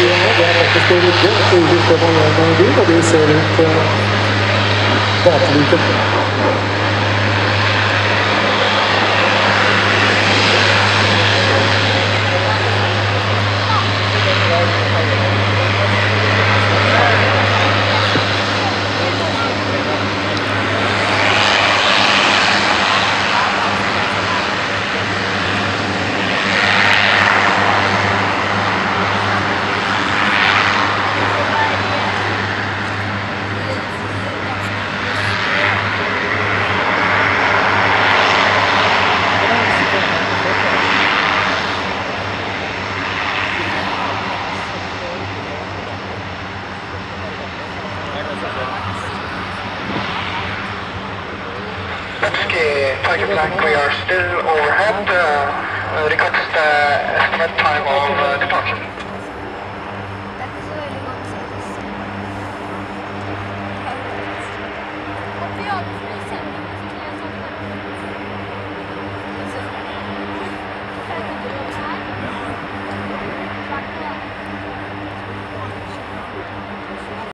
sida nå. Det er faktisk å rydde. Så Ulrik Stefan Jørgen ut. Tiger Blank, we are still overhead. Uh, request uh, estimate time of.